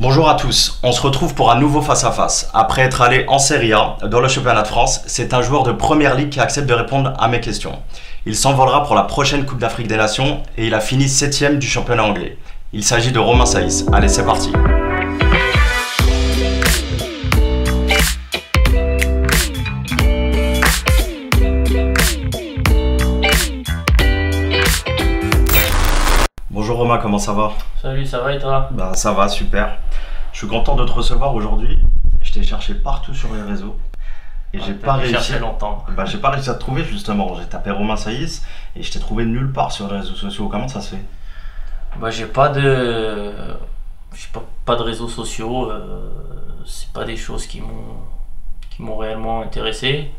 Bonjour à tous, on se retrouve pour un nouveau face-à-face. Après être allé en Serie A dans le championnat de France, c'est un joueur de première ligue qui accepte de répondre à mes questions. Il s'envolera pour la prochaine Coupe d'Afrique des Nations et il a fini 7ème du championnat anglais. Il s'agit de Romain Saïs. Allez, c'est parti. Romain, comment ça va Salut, ça va et toi Bah ça va, super. Je suis content de te recevoir aujourd'hui. Je t'ai cherché partout sur les réseaux et j'ai pas réussi. longtemps. Bah j'ai pas réussi à te trouver justement. J'ai tapé Romain Saïs et je t'ai trouvé nulle part sur les réseaux sociaux. Comment ça se fait Bah, j'ai pas de. J'ai pas, pas de réseaux sociaux. euh, c'est pas des choses qui m'ont qui m'ont réellement intéressé.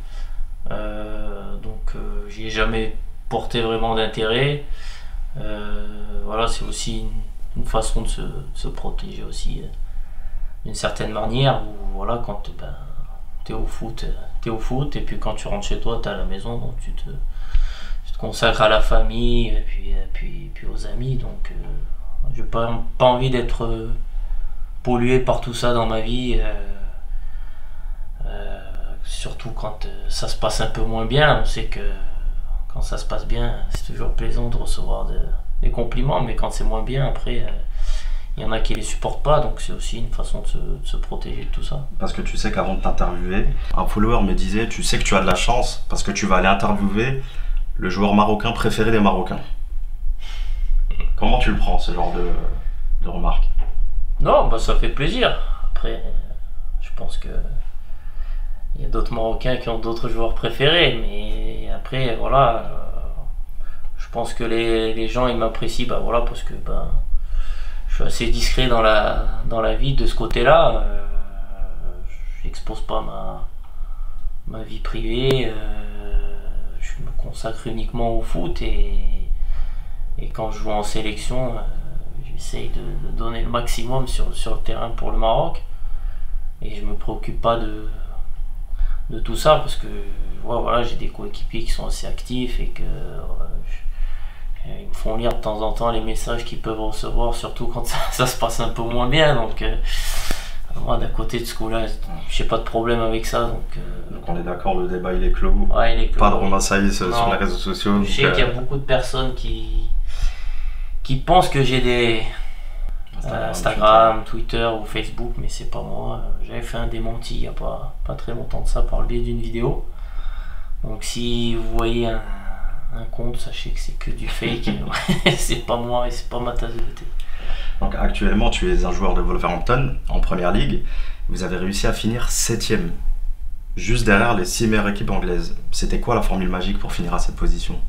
Euh, donc, euh, j'y ai jamais porté vraiment d'intérêt. Euh, voilà, c'est aussi une, façon de se, se protéger aussi euh, d'une certaine manière. Où, voilà, quand ben, t'es au foot, euh, t'es au foot, et puis quand tu rentres chez toi, t'es à la maison, donc tu te, consacres à la famille, et puis, puis, puis aux amis. Donc, euh, j'ai pas, pas envie d'être pollué par tout ça dans ma vie. surtout quand ça se passe un peu moins bien. On sait que quand ça se passe bien, c'est toujours plaisant de recevoir de- des compliments, mais quand c'est moins bien, après, euh, il y en a qui les supportent pas, donc c'est aussi une façon de se, de se protéger de tout ça. Parce que tu sais qu'avant de t'interviewer, un follower me disait tu sais que tu as de la chance parce que tu vas aller interviewer le joueur marocain préféré des Marocains. Comment tu le prends ce genre de, de remarque Non, bah ça fait plaisir. Après, je pense que il y a d'autres Marocains qui ont d'autres joueurs préférés, mais après, voilà, euh, je pense que les, gens ils m'apprécient, bah voilà, parce que ben je suis assez discret dans la vie de ce côté-là. Euh, J'expose pas ma vie privée. euh, je me consacre uniquement au foot et quand je joue en sélection. euh, J'essaye de, de donner le maximum sur, sur le terrain pour le Maroc. Et je me préoccupe pas de, de tout ça parce que ouais, voilà, j'ai des coéquipiers qui sont assez actifs et que je- ils me font lire de temps en temps les messages qu'ils peuvent recevoir, surtout quand ça, ça se passe un peu moins bien. Donc, euh, moi, d'un côté de ce coup-là, j'ai pas de problème avec ça. Donc, euh, Donc on est d'accord, le débat il est clos. ouais, il est Pas de clos. Romain Saïs euh, sur les réseaux sociaux. Je sais qu'il y a euh, beaucoup de personnes qui, qui pensent que j'ai des, Euh, Instagram, Twitter ou Facebook, mais c'est pas moi. Euh, J'avais fait un démenti il y a pas, pas très longtemps de ça par le biais d'une vidéo. Donc si vous voyez un, un compte, sachez que c'est que du fake. c'est pas moi et c'est pas ma tasse de thé. Donc actuellement, tu es un joueur de Wolverhampton en première ligue. Vous avez réussi à finir 7 juste derrière les 6 meilleures équipes anglaises. C'était quoi la formule magique pour finir à cette position?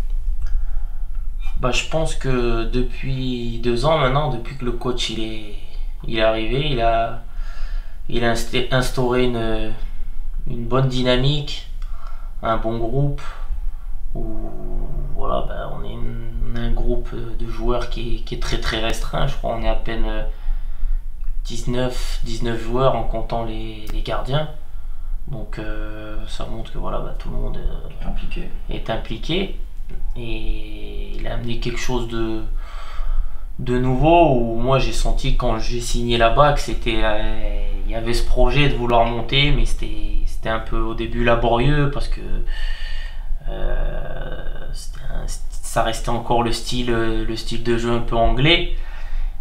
Bah, je pense que depuis deux ans maintenant, depuis que le coach il est, il est arrivé, il a, il a instauré une, une bonne dynamique, un bon groupe. Où, voilà, ben, on est une- un groupe de joueurs qui est, qui est très très restreint. Je crois qu'on est à peine 19, 19 joueurs en comptant les, les gardiens. Donc euh, ça montre que voilà, ben, tout le monde euh, Impliqué. est impliqué et il a amené quelque chose de, de nouveau où moi j'ai senti quand j'ai signé là-bas que c'était euh, il y avait ce projet de vouloir monter mais c'était c'était un peu au début laborieux parce que euh, un- ça restait encore le style le style de jeu un peu anglais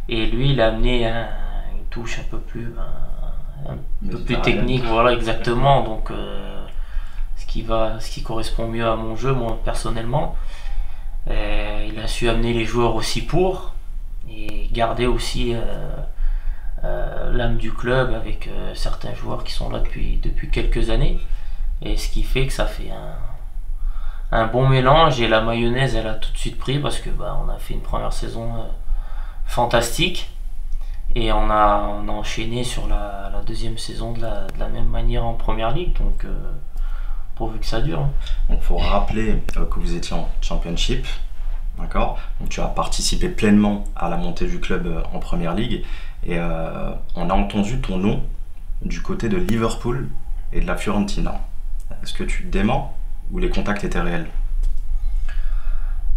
et lui il a amené un- une touche un peu plus un, un peu plus technique, voilà exactement. Donc, euh, ce qui va, ce qui correspond mieux à mon jeu, moi personnellement. Euh, il a su amener les joueurs aussi pour et garder aussi euh, euh, l'âme du club avec certains joueurs qui sont là depuis quelques années. Et ce qui fait que ça fait un, bon mélange et la mayonnaise elle a tout de suite pris parce que bah, on a fait une première saison fantastique. Et on a, enchaîné sur la, deuxième saison de la, même manière en première ligue, donc pourvu que ça dure. hein. Donc, faut rappeler euh, que vous étiez en championship. D'accord? Donc, tu as participé pleinement à la montée du club euh, en première ligue. Et euh, on a entendu ton nom du côté de Liverpool et de la Fiorentina. Est-ce que tu déments ou les contacts étaient réels?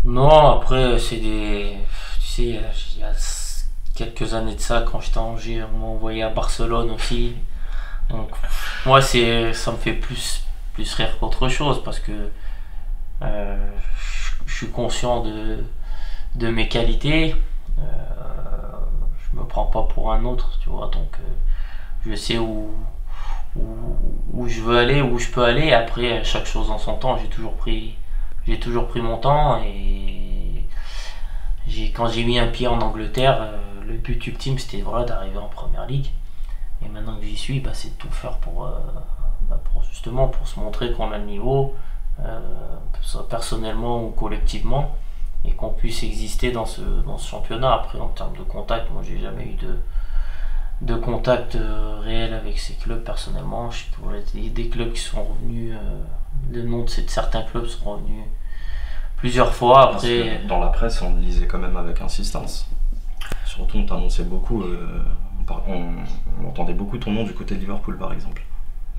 Non, après, c'est des. Tu sais, il y a quelques années de ça, quand j'étais en Angers, on m'a envoyé à Barcelone aussi. Donc, moi, c'est, ça me fait plus, plus rire qu'autre chose parce que euh, je suis conscient de, de mes qualités. Euh, je me prends pas pour un autre, tu vois. Donc, je sais où, où, je veux aller, où je peux aller. Après, chaque chose en son temps, j'ai toujours pris, j'ai toujours pris mon temps et quand j'ai mis un pied en Angleterre, euh, le but ultime c'était voilà, d'arriver en première ligue. Et maintenant que j'y suis, bah, c'est de tout faire pour, euh, pour, justement pour se montrer qu'on a le niveau, euh, soit personnellement ou collectivement, et qu'on puisse exister dans ce, dans ce championnat. Après, en termes de contact, moi j'ai jamais eu de, de contact euh, réel avec ces clubs personnellement. Je sais y a des clubs qui sont revenus, euh, le nom de certains clubs sont revenus plusieurs fois. Après, dans la presse, on le lisait quand même avec insistance. Surtout, on t'annonçait beaucoup, euh, on, entendait beaucoup ton nom du côté de Liverpool par exemple.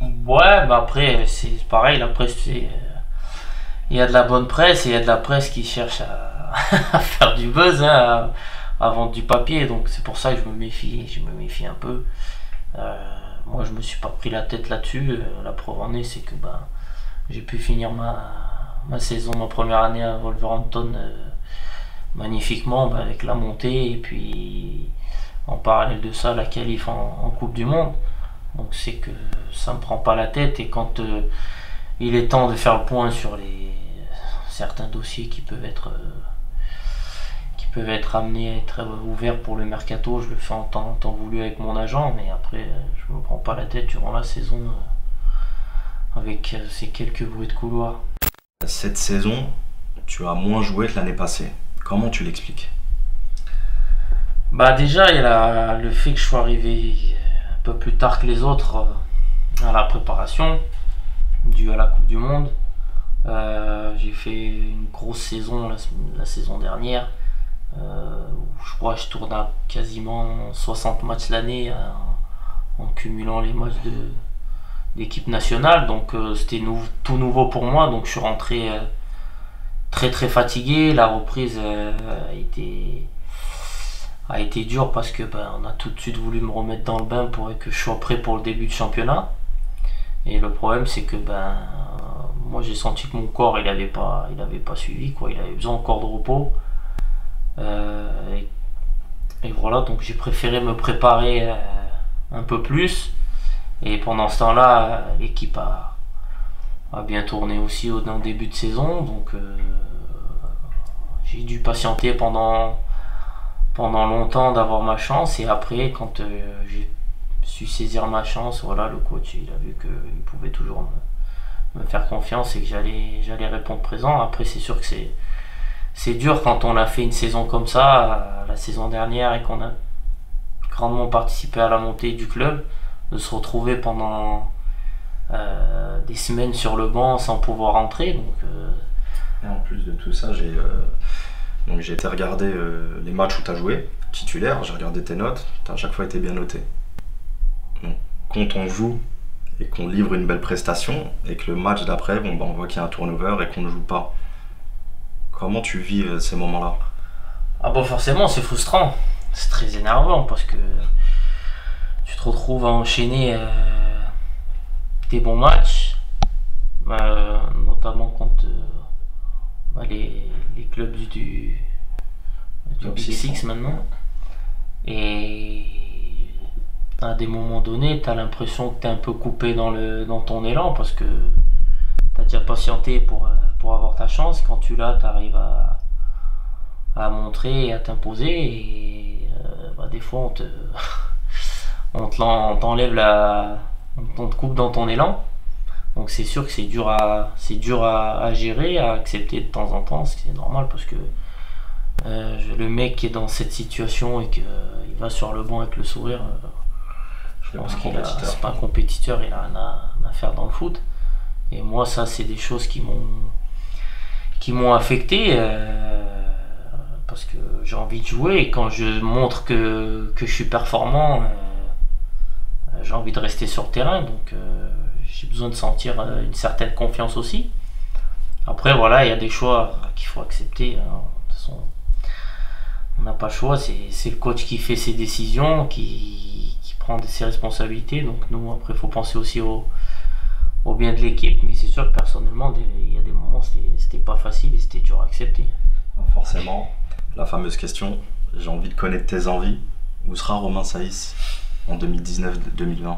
Ouais, bah après, c'est pareil, la presse, il y a de la bonne presse et il y a de la presse qui cherche à, faire du buzz. Hein, à vendre du papier. Donc c'est pour ça que je me méfie, je me méfie un peu. Euh, moi, je me suis pas pris la tête là-dessus. Euh, la preuve en est, c'est que ben, j'ai pu finir ma, saison, ma première année à Wolverhampton euh, magnifiquement ben, avec la montée et puis en parallèle de ça, la qualif en, Coupe du Monde. Donc c'est que ça me prend pas la tête et quand il est temps de faire le point sur les certains dossiers qui peuvent être peuvent être amenés à être ouverts pour le mercato. Je le fais en temps, temps voulu avec mon agent, mais après, je me prends pas la tête durant la saison euh, avec euh, ces quelques bruits de couloir. Cette saison, tu as moins joué que l'année passée. Comment tu l'expliques? Bah déjà, il y a le fait que je sois arrivé plus tard que les autres euh, à la préparation, dû à la Coupe du Monde. j'ai fait une grosse saison la saison dernière. Euh, je crois que je tourne à quasiment 60 matchs l'année euh, en cumulant les matchs de l'équipe nationale. Donc euh, c'était tout nouveau pour moi. Donc je suis rentré très très fatigué. La reprise a été a été dure parce que ben, on a tout de suite voulu me remettre dans le bain pour que je sois prêt pour le début du championnat. Et le problème c'est que ben moi j'ai senti que mon corps il avait pas il avait pas suivi quoi, il avait besoin encore de repos. Euh, et, voilà, donc j'ai préféré me préparer euh, un peu plus. Et pendant ce temps-là, l'équipe a, a, bien tourné aussi au, début de saison. Donc euh, j'ai dû patienter pendant, pendant longtemps d'avoir ma chance. Et après, quand j'ai su saisir ma chance, voilà, le coach il a vu qu'il pouvait toujours me, faire confiance et que j'allais répondre présent. Après, c'est sûr que c'est c'est dur quand on a fait une saison comme ça, euh, la saison dernière, et qu'on a grandement participé à la montée du club, de se retrouver pendant euh, des semaines sur le banc sans pouvoir entrer. Donc, euh, Et en plus de tout ça, j'ai j'ai été regarder les matchs où tu as joué, titulaire, j'ai regardé tes notes, tu as à chaque fois été bien noté. Donc, quand on joue et qu'on livre une belle prestation, et que le match d'après, bon, bah, on voit qu'il y a un turnover et qu'on ne joue pas Comment tu vis euh, ces moments-là? Ah bon, forcément, c'est frustrant. C'est très énervant parce que tu te retrouves à enchaîner euh, des bons matchs, euh, notamment contre bah, les, clubs du, du, Big Six maintenant. Et à des moments donnés, tu as l'impression que tu es un peu coupé dans, le, dans ton élan parce que tu as déjà patienté pour pour avoir ta chance. Quand tu l'as, tu arrives à, à montrer et à t'imposer. Et euh, bah, des fois, on te, on t'enlève la. On te coupe dans ton élan. Donc c'est sûr que c'est dur, à, c'est dur à, gérer, à accepter de temps en temps, c'est normal parce que euh, le mec qui est dans cette situation et qu'il il va sur le banc avec le sourire, euh, je pense qu'il a, c'est pas un compétiteur, il a rien à, faire dans le foot. Et moi, ça, c'est des choses qui m'ont qui m'ont affecté euh, parce que j'ai envie de jouer et quand je montre que, que je suis performant, j'ai envie de rester sur le terrain donc j'ai besoin de sentir une certaine confiance aussi. Après voilà, il y a des choix qu'il faut accepter. Hein. De toute façon, On n'a pas le choix, c'est le coach qui fait ses décisions, qui, prend ses responsabilités. Donc nous, après, il faut penser aussi au, au bien de l'équipe. Mais c'est sûr que personnellement, il y a des moments, c'était pas facile et c'était dur à accepter. Forcément, la fameuse question, j'ai envie de connaître tes envies. Où sera Romain Saïs en 2019-2020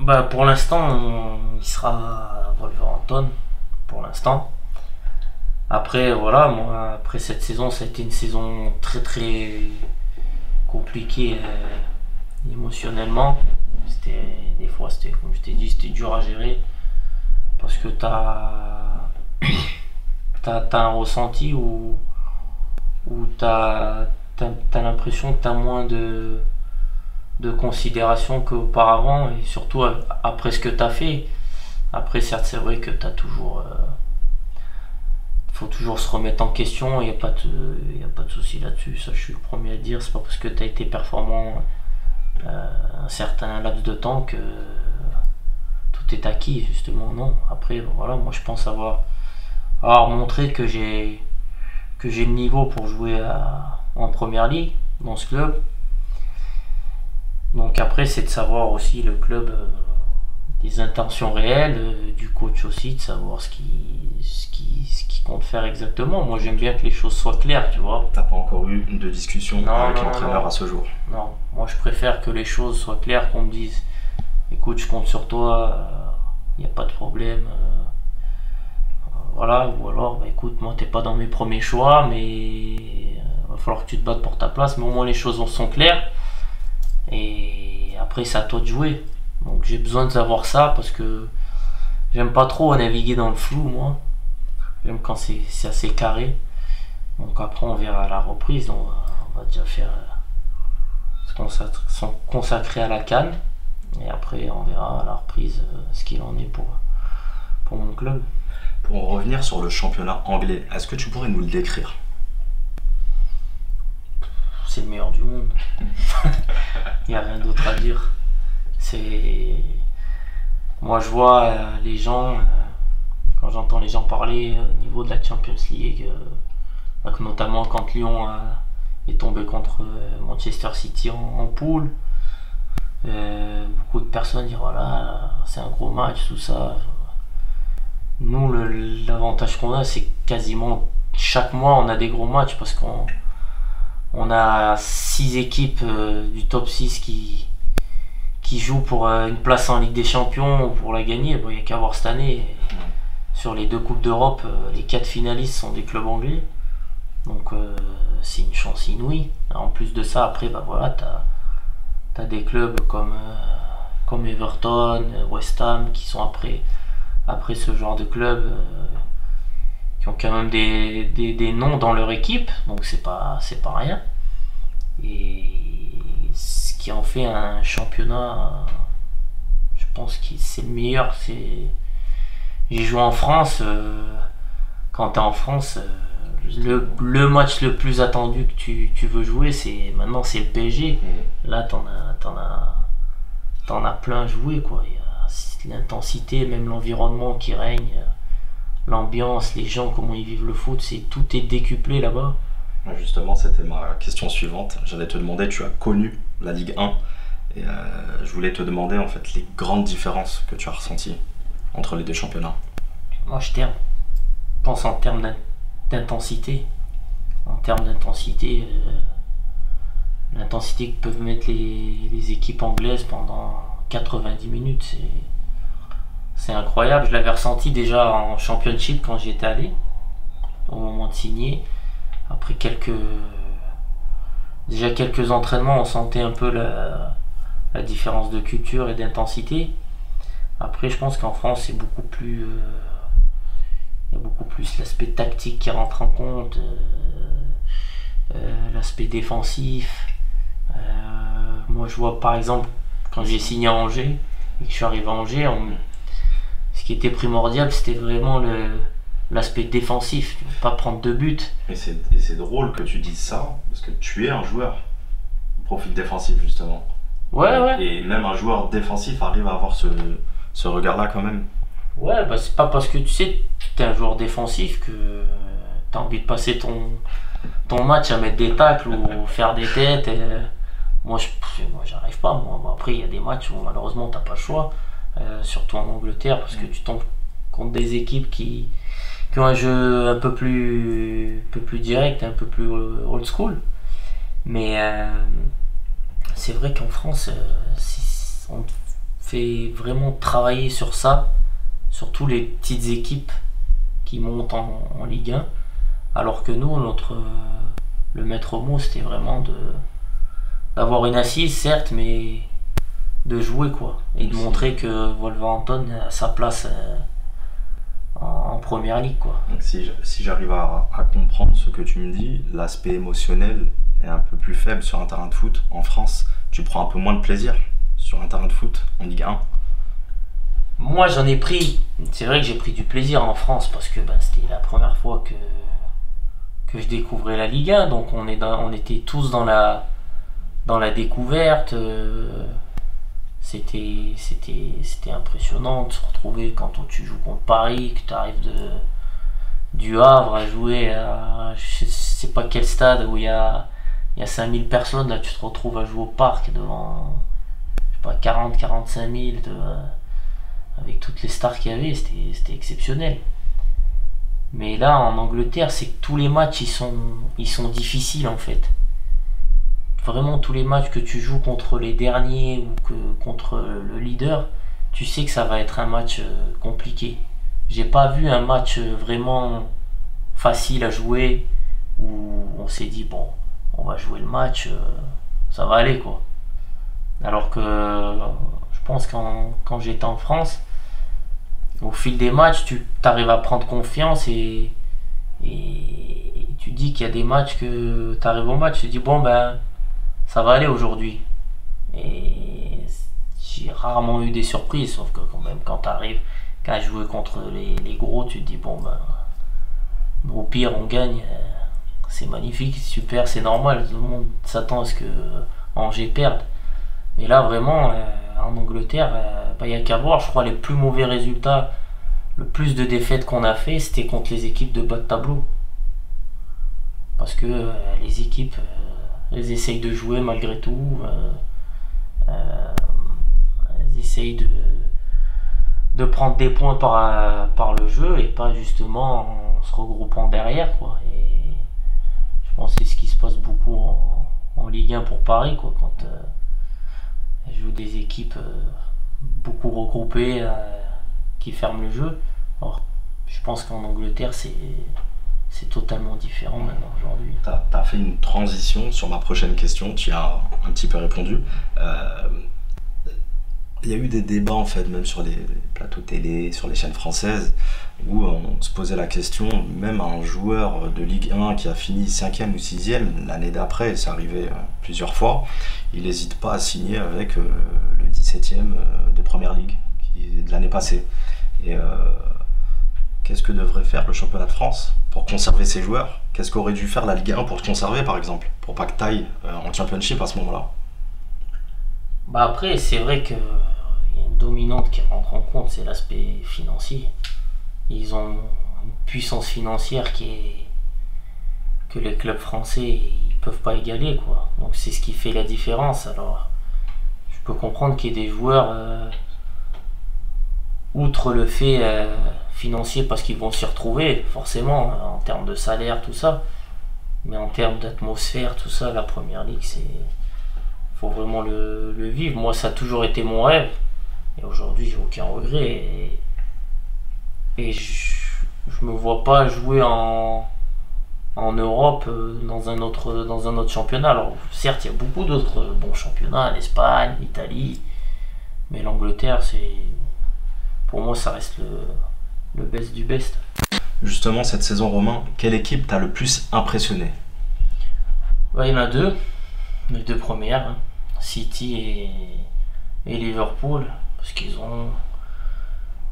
bah, Pour l'instant, il sera Wolverhampton. Pour l'instant. Après, voilà, moi, après cette saison, ça a été une saison très très compliquée euh, émotionnellement. C'était, des fois, c'était, comme je t'ai dit, c'était dur à gérer. Parce que tu as, un ressenti où, où tu as, l'impression que tu as moins de, de considération qu'auparavant. Et surtout après ce que tu as fait. Après, certes, c'est vrai que tu as toujours. Euh, faut toujours se remettre en question, il n'y a pas de, souci là-dessus, ça je suis le premier à dire, c'est pas parce que tu as été performant euh, un certain laps de temps que tout est acquis, justement, non. Après, voilà, moi je pense avoir, avoir montré que j'ai que j'ai le niveau pour jouer en première ligue dans ce club. Donc après, c'est de savoir aussi le club, euh, des intentions réelles, euh, du coach aussi, de savoir ce qui, ce qui, ce qui compte faire exactement. Moi, j'aime bien que les choses soient claires, tu vois. T'as pas encore eu de discussion avec l'entraîneur à ce jour Non, moi je préfère que les choses soient claires, qu'on me dise écoute, je compte sur toi, il n'y a pas de problème. Euh, voilà, ou alors, bah, écoute, moi, t'es pas dans mes premiers choix, mais il va falloir que tu te battes pour ta place, mais au moins les choses sont claires. Et après, c'est à toi de jouer. Donc j'ai besoin de savoir ça parce que j'aime pas trop naviguer dans le flou, moi. J'aime quand c'est assez carré. Donc après, on verra à la reprise. On va, déjà faire se consacrer à la canne. Et après, on verra à la reprise euh, ce qu'il en est pour, pour mon club. Pour revenir sur le championnat anglais, est-ce que tu pourrais nous le décrire? C'est le meilleur du monde. Il n'y a rien d'autre à dire. C'est. Moi, je vois euh, les gens, euh, quand j'entends les gens parler au niveau de la Champions League, notamment quand Lyon est tombé contre Manchester City en, poule. beaucoup de personnes disent voilà, c'est un gros match, tout ça. Nous, l'avantage qu'on a, c'est quasiment chaque mois on a des gros matchs parce qu'on on a six équipes euh, du top 6 qui, qui jouent pour euh, une place en Ligue des Champions ou pour la gagner. il n'y a qu'à voir cette année. Sur les deux Coupes d'Europe, euh, les quatre finalistes sont des clubs anglais. Donc c'est une chance inouïe. En plus de ça, après, bah voilà, tu as, des clubs comme, comme Everton, West Ham qui sont après, après ce genre de club qui ont quand même des, des, noms dans leur équipe, donc c'est pas, c'est pas rien. Et ce qui en fait un championnat, je pense que c'est le meilleur. C'est... J'ai joué en France, euh, quand tu es en France, euh, le, match le plus attendu que tu, veux jouer, c'est maintenant c'est le PSG. Mm. Là, t'en as, t'en as, t'en as plein joué quoi. Il y a l'intensité, même l'environnement qui règne l'ambiance, les gens, comment ils vivent le foot, c'est tout est décuplé là-bas. Justement, c'était ma question suivante. J'allais te demander, tu as connu la Ligue 1 et euh, je voulais te demander en fait les grandes différences que tu as ressenties entre les deux championnats. Moi, je pense en termes d'intensité. En termes d'intensité, euh, l'intensité que peuvent mettre les, les équipes anglaises pendant 90 minutes, c'est c'est incroyable. Je l'avais ressenti déjà en championship quand j'y étais allé, au moment de signer. Après quelques. Déjà quelques entraînements, on sentait un peu la, différence de culture et d'intensité. Après, je pense qu'en France, c'est beaucoup plus. Euh, il y a beaucoup plus l'aspect tactique qui rentre en compte, euh, euh, l'aspect défensif. moi, je vois par exemple, quand j'ai signé à Angers, et que je suis arrivé à Angers, on, ce qui était primordial, c'était vraiment l'aspect défensif, pas prendre de but. Et c'est drôle que tu dises ça, parce que tu es un joueur profil défensif justement. Ouais, ouais. Et même un joueur défensif arrive à avoir ce, ce regard-là quand même. Ouais, bah c'est pas parce que tu sais, tu es un joueur défensif que tu as envie de passer ton, ton match à mettre des tacles ou faire des têtes. moi, je moi, j'arrive pas. Moi. après, il y a des matchs où malheureusement, t'as pas le choix. Surtout en Angleterre, parce que tu tombes contre des équipes qui, qui ont un jeu un peu plus, un peu plus direct, un peu plus old school. Mais c'est vrai qu'en France, on fait vraiment travailler sur ça, surtout les petites équipes qui montent en, Ligue 1. Alors que nous, notre, le maître mot, c'était vraiment de d'avoir une assise, certes, mais de jouer quoi. Et de montrer que Wolverhampton a sa place euh, en, première ligue quoi. si, j'arrive à, à, comprendre ce que tu me dis, l'aspect émotionnel est un peu plus faible sur un terrain de foot en France. Tu prends un peu moins de plaisir sur un terrain de foot en Ligue 1 Moi, j'en ai pris. C'est vrai que j'ai pris du plaisir en France parce que ben, c'était la première fois que, que je découvrais la Ligue 1. Donc, on, est on était tous dans la, dans la découverte. Euh, c'était, impressionnant de se retrouver quand tu joues contre Paris, que tu arrives de, du Havre à jouer à je sais pas quel stade où il y a, y a 5000 personnes. Là, tu te retrouves à jouer au parc devant pas 40, 45 000 avec toutes les stars qu'il y avait, c'était exceptionnel. Mais là, en Angleterre, c'est que tous les matchs, ils sont, ils sont difficiles en fait. Vraiment, tous les matchs que tu joues contre les derniers ou que contre le leader, tu sais que ça va être un match euh, compliqué. J'ai pas vu un match euh, vraiment facile à jouer où on s'est dit, bon, on va jouer le match, euh, ça va aller quoi. Alors que je pense que quand j'étais en France, au fil des matchs, tu arrives à prendre confiance et, tu dis qu'il y a des matchs que tu arrives au match, tu dis bon ben ça va aller aujourd'hui. Et j'ai rarement eu des surprises, sauf que quand même quand tu arrives, quand jouer contre les, gros, tu te dis bon ben au pire on gagne, c'est magnifique, super, c'est normal, tout le monde s'attend à ce que Angers perde. Et là, vraiment, euh, en Angleterre, euh, bah, il n'y a qu'à voir. Je crois les plus mauvais résultats, le plus de défaites qu'on a fait, c'était contre les équipes de bas de tableau. Parce que euh, les équipes, elles essayent de jouer malgré tout. elles essayent de, de prendre des points par, par le jeu et pas justement en se regroupant derrière. Quoi. Et je pense que c'est ce qui se passe beaucoup en, Ligue 1 pour Paris. Quoi, quand, elle joue des équipes euh, beaucoup regroupées euh, qui ferment le jeu. Alors, je pense qu'en Angleterre, c'est c'est totalement différent maintenant aujourd'hui. Tu as, fait une transition sur ma prochaine question, tu as un petit peu répondu. Euh, il y a eu des débats en fait, même sur les, plateaux télé, sur les chaînes françaises, où on se posait la question, même un joueur de Ligue 1 qui a fini 5e ou 6e, l'année d'après, c'est arrivé euh, plusieurs fois, il n'hésite pas à signer avec euh, le 17e euh, des premières ligues de l'année passée. Qu'est-ce que devrait faire le championnat de France pour conserver ses joueurs? Qu'est-ce qu'aurait dû faire la Ligue 1 pour te conserver par exemple Pour pas que tu en championship à ce moment-là? Bah après, c'est vrai qu'il y a une dominante qui rentre en compte, c'est l'aspect financier. Ils ont une puissance financière qui est que les clubs français ils peuvent pas égaler quoi. Donc c'est ce qui fait la différence. Alors je peux comprendre qu'il y ait des joueurs euh, outre le fait euh, financier parce qu'ils vont s'y retrouver forcément en termes de salaire tout ça, mais en termes d'atmosphère tout ça, la première ligue c'est faut vraiment le, vivre. Moi, ça a toujours été mon rêve. Et aujourd'hui, j'ai aucun regret. Et, je, je me vois pas jouer en, en Europe euh, dans un, autre, dans un autre championnat. Alors, certes, il y a beaucoup d'autres bons championnats, l'Espagne, l'Italie. Mais l'Angleterre, c'est. Pour moi, ça reste le, le best du best. Justement, cette saison, Romain, quelle équipe t'a le plus impressionné Il y en a deux. Les deux premières. Hein. City et, Liverpool parce qu'ils ont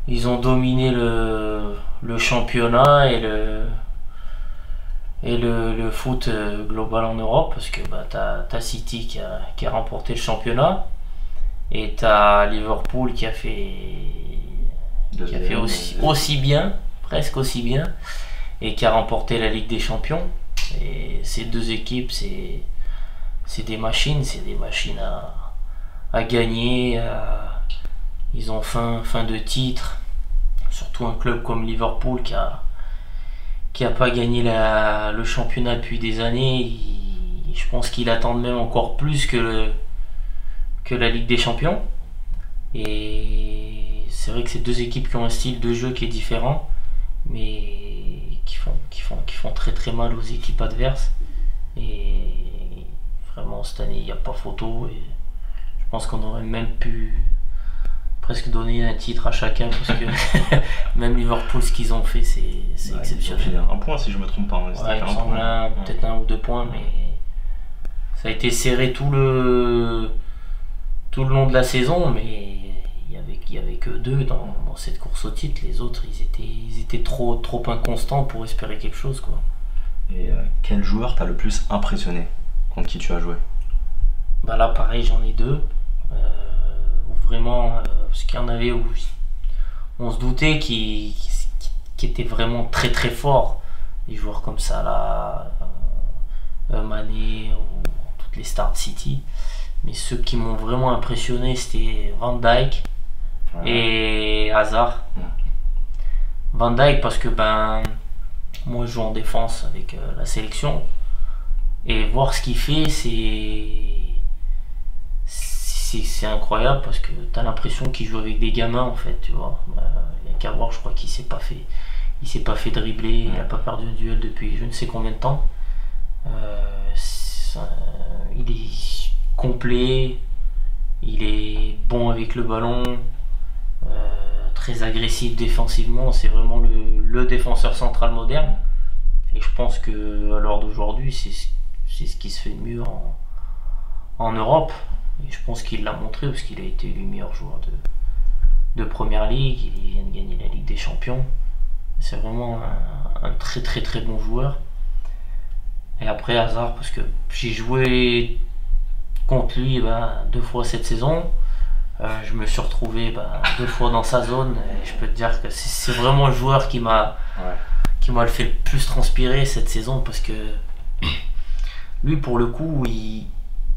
ils ont dominé le, championnat et le et le, foot euh, global en Europe parce que bah, tu as, City qui a, qui a, remporté le championnat et tu as Liverpool qui a fait, qui a fait aussi, aussi bien, presque aussi bien, et qui a remporté la Ligue des Champions. Et ces deux équipes, c'est, des machines, c'est des machines à, à gagner. ils ont fin, fin de titre. Surtout un club comme Liverpool qui a, qui a pas gagné la, le championnat depuis des années. je pense qu'ils attendent même encore plus que, le, que la Ligue des Champions. Et c'est vrai que c'est deux équipes qui ont un style de jeu qui est différent, mais qui font, qui font, qui font très très mal aux équipes adverses. Et vraiment, cette année, il n'y a pas photo. Et je pense qu'on aurait même pu presque donner un titre à chacun parce que même Liverpool, ce qu'ils ont fait, c'est exceptionnel. un point si je me trompe pas. Hein, ouais, il semble peut-être un ou deux points, mais ça a été serré tout le, tout le long de la saison, mais il n'y avait, y avait que deux dans, cette course au titre. Les autres, ils étaient, ils étaient trop, trop inconstants pour espérer quelque chose. Quoi. Et euh, quel joueur t'a le plus impressionné contre qui tu as joué? Bah Là, pareil, j'en ai deux. Euh, vraiment, euh, parce qu'il y en avait où on se doutait qu'ils qui étaient vraiment très très forts. Des joueurs comme ça, là, euh, Mané ou toutes les stars de City. Mais ceux qui m'ont vraiment impressionné, c'était Van Dyke et Hazard. Van Dyke parce que ben moi je joue en défense avec euh, la sélection et voir ce qu'il fait c'est c'est incroyable parce que tu as l'impression qu'il joue avec des gamins en fait, tu vois. Bah, il y a qu'à voir, je crois qu'il s'est pas fait il s'est pas fait dribbler, il n'a pas perdu un duel depuis je ne sais combien de temps. Euh, il est complet, il est bon avec le ballon, euh, très agressif défensivement, c'est vraiment le, défenseur central moderne. Et je pense que à l'heure d'aujourd'hui, c'est ce qui se fait de mieux en, en Europe. Et je pense qu'il l'a montré parce qu'il a été le meilleur joueur de, de Première Ligue. Il vient de gagner la Ligue des Champions. C'est vraiment un, très très très bon joueur. Et après, hasard, parce que j'ai joué contre lui ben, deux fois cette saison. Euh, je me suis retrouvé ben, deux fois dans sa zone. Et je peux te dire que c'est vraiment le joueur qui m'a qui m'a fait le plus transpirer cette saison parce que lui, pour le coup, il,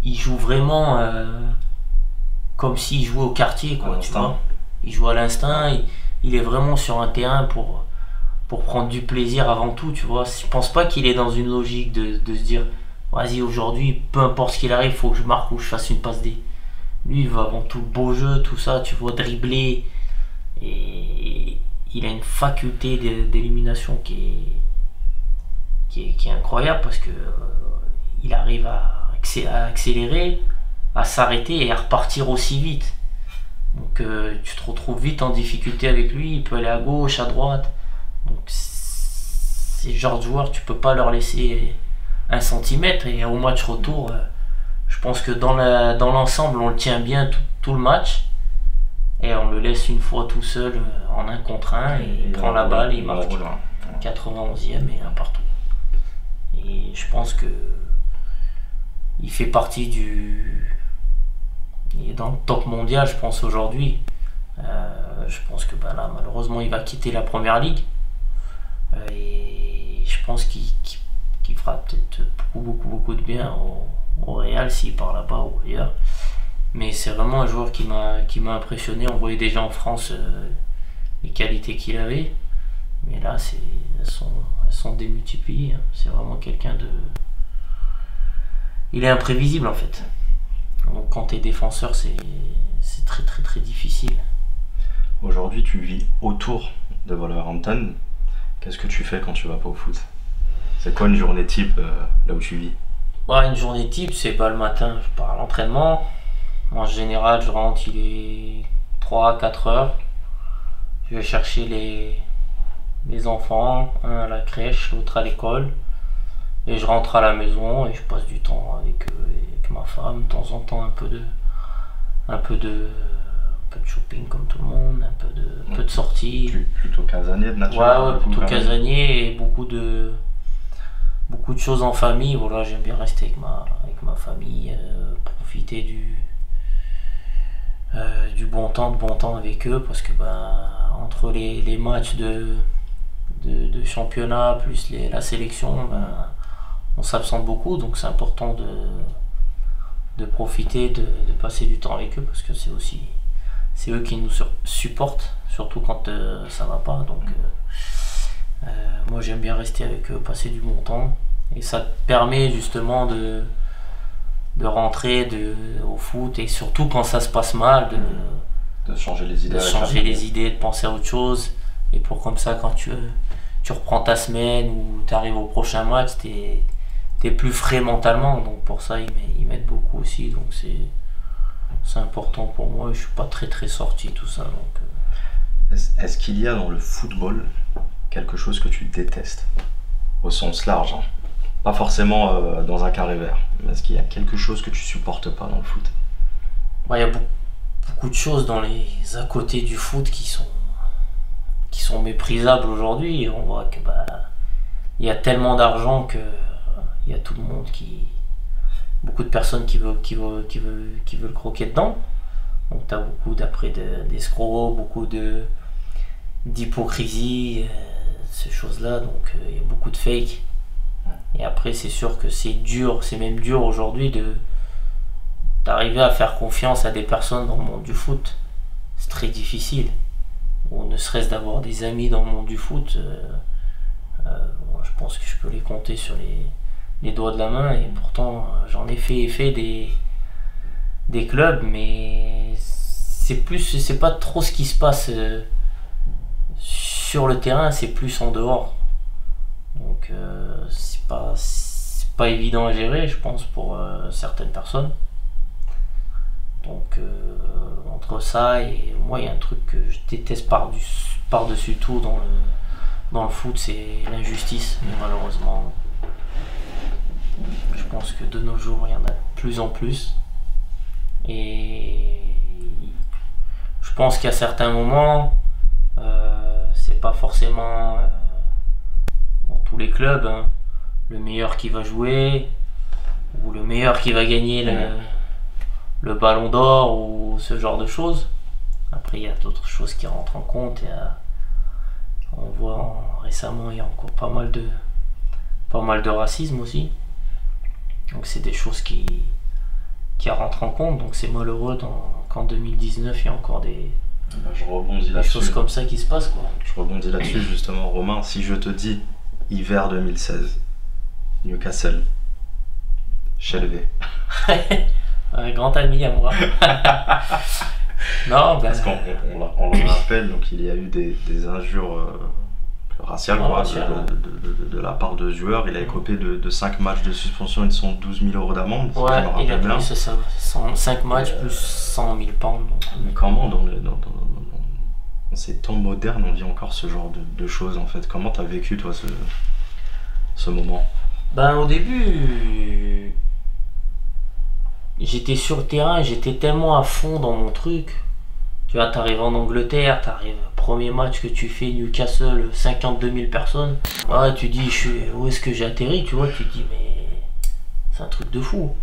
il joue vraiment euh, comme s'il jouait au quartier, quoi, tu vois. Il joue à l'instinct, il, est vraiment sur un terrain pour, pour prendre du plaisir avant tout, tu vois. Je pense pas qu'il est dans une logique de, se dire, vas-y, aujourd'hui, peu importe ce qu'il arrive, il faut que je marque ou je fasse une passe D. Lui, il va avant tout beau jeu, tout ça, tu vois, dribbler. Et il a une faculté d'élimination qui est, qui est, incroyable parce que euh, il arrive à à accélérer, à s'arrêter et à repartir aussi vite. Donc euh, tu te retrouves vite en difficulté avec lui, il peut aller à gauche, à droite. Donc ces genres de joueurs, tu peux pas leur laisser un centimètre et au match retour, euh, je pense que dans l'ensemble, dans on le tient bien tout, le match et on le laisse une fois tout seul euh, en un contre un et, il prend la balle et il marque 91e et un partout. Et je pense que il fait partie du. Il est dans le top mondial, je pense, aujourd'hui. Euh, je pense que là, malheureusement, il va quitter la première ligue. Euh, et je pense qu'il fera peut-être beaucoup, beaucoup, beaucoup de bien au, Real s'il part là-bas ou ailleurs. Mais c'est vraiment un joueur qui m'a impressionné. On voyait déjà en France euh, les qualités qu'il avait. Mais là, elles sont, démultipliées. C'est vraiment quelqu'un de, il est imprévisible en fait. Donc quand tu es défenseur, c'est très très très difficile. Aujourd'hui, tu vis autour de Wolverhampton. Qu'est-ce que tu fais quand tu vas pas au foot? C'est quoi une journée type euh, là où tu vis? Une journée type, c'est pas le matin, je pars à l'entraînement. En général, je rentre, il est 3-4 heures. Je vais chercher les, les enfants, un à la crèche, l'autre à l'école. Et je rentre à la maison et je passe du temps avec, avec ma femme, de temps en temps un peu de, un peu de, un peu de shopping comme tout le monde, un peu de, un peu de sortie. Plutôt casanier de nature. Ouais, ouais plutôt casanier et beaucoup de, de choses en famille. Voilà, j'aime bien rester avec ma, avec ma famille, euh, profiter du, euh, du bon temps, de bon temps avec eux parce que ben, entre les, les matchs de, de, championnat plus les, la sélection, ben, on s'absente beaucoup, donc c'est important de, de profiter, de, passer du temps avec eux, parce que c'est aussi c'est eux qui nous supportent, surtout quand euh, ça va pas. Donc moi j'aime bien rester avec eux, passer du bon temps, et ça permet justement de de rentrer de, au foot et surtout quand ça se passe mal de, de changer les idées de changer les idées de penser à autre chose. Et pour comme ça quand tu tu reprends ta semaine ou tu arrives au prochain match tu es, plus frais mentalement. Donc pour ça ils, m'aident beaucoup aussi. Donc c'est important pour moi. Je suis pas très très sorti tout ça. Donc euh. est-ce qu'il y a dans le football quelque chose que tu détestes? Au sens large hein pas forcément euh, dans un carré vert. Est-ce qu'il y a quelque chose que tu supportes pas dans le foot? Il y a beaucoup, de choses dans les à côté du foot qui sont, qui sont méprisables aujourd'hui. On voit que bah, y a tellement d'argent que il y a tout le monde qui. Beaucoup de personnes qui veulent, qui veulent, qui veulent, qui veulent croquer dedans. Donc tu as beaucoup d'après d'escrocs, beaucoup de d'hypocrisie, euh, ces choses-là. Donc euh, il y a beaucoup de fake. Et après, c'est sûr que c'est dur, c'est même dur aujourd'hui de d'arriver à faire confiance à des personnes dans le monde du foot. C'est très difficile. Ou ne serait-ce d'avoir des amis dans le monde du foot. Euh, euh, je pense que je peux les compter sur les, doigts de la main. Et pourtant, j'en ai fait, fait des, des clubs, mais c'est plus, c'est pas trop ce qui se passe euh, sur le terrain, c'est plus en dehors. Donc euh, c'est pas, pas évident à gérer, je pense, pour euh, certaines personnes. Donc euh, entre ça et moi, il y a un truc que je déteste par-dessus par tout dans le, dans le foot, c'est l'injustice. Mais malheureusement, je pense que de nos jours, il y en a de plus en plus. Et je pense qu'à certains moments, c'est pas forcément tous les clubs, hein. le meilleur qui va jouer, ou le meilleur qui va gagner le, ballon d'or, ou ce genre de choses. Après, il y a d'autres choses qui rentrent en compte. on voit récemment, il y a encore pas mal de, pas mal de racisme aussi. Donc, c'est des choses qui, qui rentrent en compte. Donc, c'est malheureux qu'en 2019, il y a encore des, je choses comme ça qui se passent. Quoi. Je rebondis là-dessus, justement, Romain. Si je te dis hiver 2016. Newcastle. Chelvé. Un grand ami à moi. non, Parce ben, qu'on on, le rappelle, donc il y a eu des, injures euh, raciales de, la part de joueurs. Il a écopé de, 5 matchs de suspension et de 112 000 euros d'amende. Ouais, il a pris, c'est ça. 5 matchs plus 100 000 pounds. Mais comment dans, le, dans, ces temps modernes, on vit encore ce genre de, choses en fait. Comment tu as vécu toi ce, ce moment? Ben au début, j'étais sur le terrain, j'étais tellement à fond dans mon truc. Tu vois, t'arrives en Angleterre, t'arrives, premier match que tu fais, Newcastle, 52 000 personnes. Ouais, tu dis, je où est-ce que j'ai atterri, tu vois, tu dis, mais c'est un truc de fou.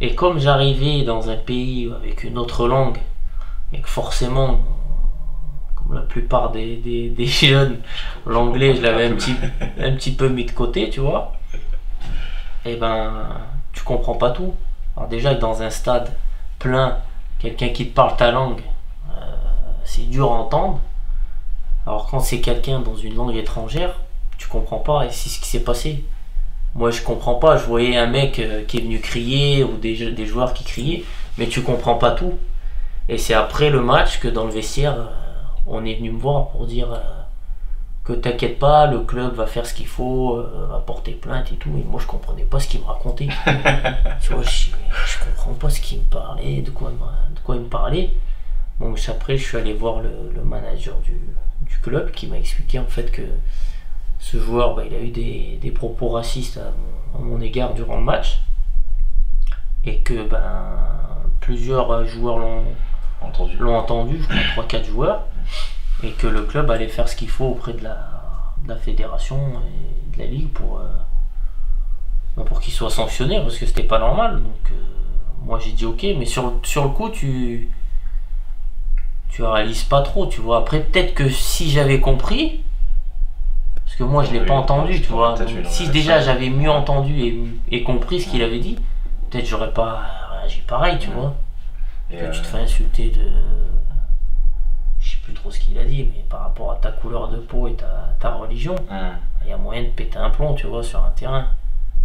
Et comme j'arrivais dans un pays avec une autre langue, et que forcément, la plupart des, jeunes, l'anglais, je l'avais un petit, un petit peu mis de côté, tu vois. Et eh ben, tu comprends pas tout. Alors déjà, dans un stade plein, quelqu'un qui te parle ta langue, euh, c'est dur à entendre. Alors quand c'est quelqu'un dans une langue étrangère, tu comprends pas et c'est ce qui s'est passé. Moi je comprends pas, je voyais un mec euh, qui est venu crier ou des, des joueurs qui criaient, mais tu comprends pas tout. Et c'est après le match que dans le vestiaire, on est venu me voir pour dire euh, que t'inquiète pas, le club va faire ce qu'il faut, euh, va porter plainte et tout. Et moi, je comprenais pas ce qu'il me racontait. tu vois, je, je, comprends pas ce qu'il me parlait, de quoi, de quoi il me parlait. Donc après, je suis allé voir le, manager du, club qui m'a expliqué en fait que ce joueur, bah, il a eu des, propos racistes à mon, égard durant le match. Et que ben, plusieurs joueurs l'ont entendu. l'ont entendu, je crois 3-4 joueurs et que le club allait faire ce qu'il faut auprès de la, fédération et de la ligue pour, euh, bah, pour qu'il soit sanctionné parce que c'était pas normal. Donc euh, moi j'ai dit ok, mais sur, sur le coup tu tu réalises pas trop, tu vois. Après peut-être que si j'avais compris, Parce que moi, je l'ai Oui, pas entendu, tu vois. Donc, si déjà j'avais mieux entendu et, et compris ce qu'il avait dit, peut-être j'aurais pas réagi pareil, tu vois. Et, que euh, tu te fais insulter de. Plus trop ce qu'il a dit, mais par rapport à ta couleur de peau et ta, ta religion, hum. il y a moyen de péter un plomb, tu vois, sur un terrain.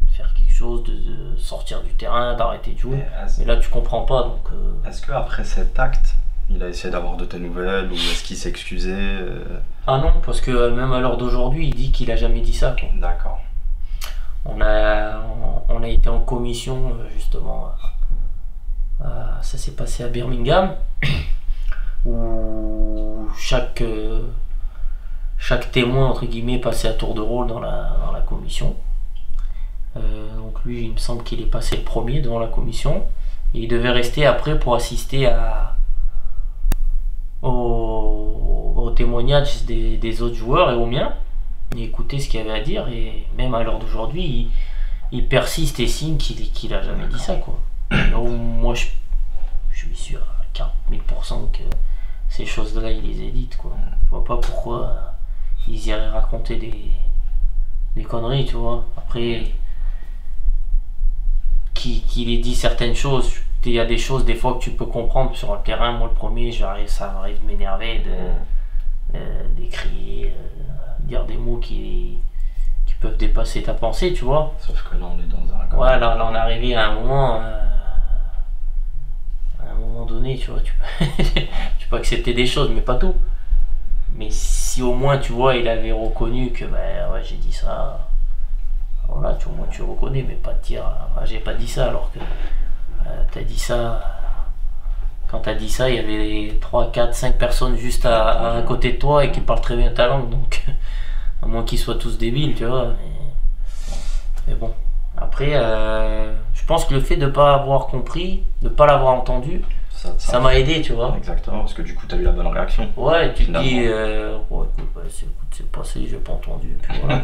De faire quelque chose, de, de sortir du terrain, d'arrêter de jouer. Mais là, tu comprends pas, donc. euh, Est-ce qu'après cet acte, il a essayé d'avoir de tes nouvelles ou est-ce qu'il excusé euh, Ah non, parce que même à l'heure d'aujourd'hui, il dit qu'il a jamais dit ça, quoi. D'accord. On a, on a été en commission euh, justement. euh, ça s'est passé à Birmingham où chaque, euh, chaque témoin entre guillemets passait à tour de rôle dans la, dans la commission. Euh, donc lui, il me semble qu'il est passé le premier devant la commission. Et il devait rester après pour assister à au, au témoignage des, des autres joueurs et au mien et écouter ce qu'il avait à dire. Et même à l'heure d'aujourd'hui il, il persiste et signe qu'il qu'il a jamais dit ça quoi. Alors, moi je, je suis sûr à 40 000% que ces choses là il les édite quoi je vois pas pourquoi euh, ils iraient raconter des, des conneries tu vois après qu'il qu'il ait dit certaines choses il y a des choses des fois que tu peux comprendre sur le terrain moi le premier j'arrive ça m'arrive de m'énerver de euh, d'écrire, euh, dire des mots qui, qui peuvent dépasser ta pensée, tu vois. Sauf que là, on est dans un. Ouais, là, là, on est arrivé à un moment, euh, un moment donné, tu vois, tu peux, tu peux accepter des choses, mais pas tout. Mais si au moins, tu vois, il avait reconnu que, ben ouais, j'ai dit ça, voilà, tu, au moins tu reconnais, mais pas te dire, ah, j'ai pas dit ça, alors que euh, t'as dit ça. Quand t'as dit ça, il y avait 3, 4, 5 personnes juste à, côté de toi et qui parlent très bien ta langue, donc à moins qu'ils soient tous débiles, tu vois. Mais, mais bon, après, euh, je pense que le fait de ne pas avoir compris, de ne pas l'avoir entendu, Ça, m'a aidé, tu vois. Exactement, parce que du coup, tu as eu la bonne réaction. Ouais, tu te dis, euh, ouais, écoute, bah, c'est, passé, j'ai pas entendu, puis voilà.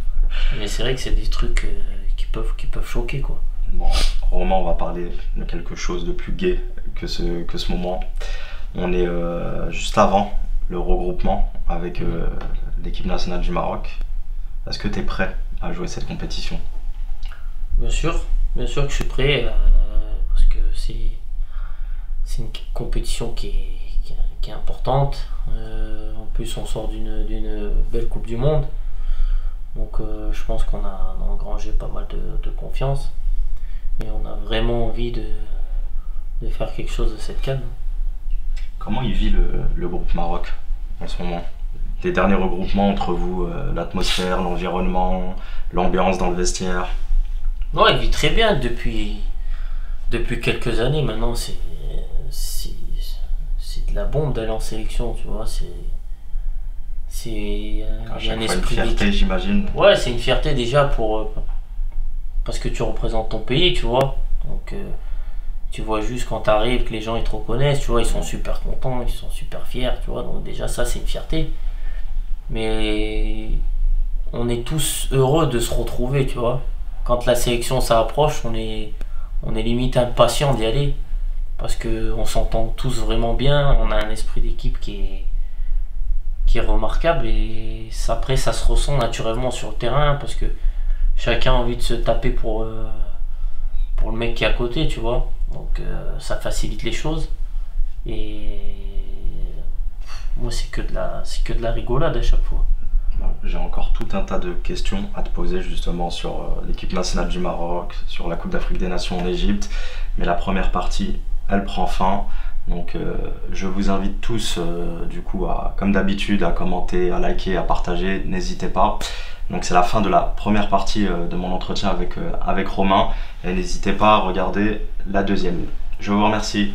Mais c'est vrai que c'est des trucs euh, qui, peuvent, qui peuvent choquer, quoi. Bon, Romain, on va parler de quelque chose de plus gai que ce, que ce moment. On est euh, juste avant le regroupement avec l'équipe nationale du Maroc. Est-ce que tu es prêt à jouer cette compétition? Bien sûr, bien sûr que je suis prêt, euh, parce que c'est, c'est une compétition qui est, qui importante. Euh, en plus, on sort d'une, belle Coupe du Monde. Donc, euh, je pense qu'on a, engrangé pas mal de, confiance. Et on a vraiment envie de, de faire quelque chose de cette canne. Comment il vit le, le groupe Maroc en ce moment? Les derniers regroupements entre vous, l'atmosphère, l'environnement, l'ambiance dans le vestiaire? Non, il vit très bien depuis, depuis quelques années. Maintenant, c'est, c'est, c'est de la bombe d'aller en sélection, tu vois. C'est, c'est euh, un une esprit d'équipe. fierté, j'imagine. Ouais, c'est une fierté déjà pour euh, parce que tu représentes ton pays, tu vois. Donc euh, tu vois juste quand tu arrives que les gens ils te reconnaissent, tu vois, ils sont super contents, ils sont super fiers, tu vois. Donc déjà ça c'est une fierté. Mais on est tous heureux de se retrouver, tu vois. Quand la sélection ça approche, on est on est limite impatient d'y aller parce que on s'entend tous vraiment bien, on a un esprit d'équipe qui est qui est remarquable et après ça se ressent naturellement sur le terrain parce que chacun a envie de se taper pour, euh, pour le mec qui est à côté, tu vois. Donc euh, ça facilite les choses et moi c'est que c'est que de la rigolade à chaque fois. J'ai encore tout un tas de questions à te poser justement sur euh, l'équipe nationale du Maroc, sur la Coupe d'Afrique des Nations en Égypte. Mais la première partie, elle prend fin. Donc euh, je vous invite tous, euh, du coup, à, comme d'habitude, à commenter, à liker, à partager. N'hésitez pas. Donc c'est la fin de la première partie de mon entretien avec, avec Romain. Et n'hésitez pas à regarder la deuxième. Je vous remercie.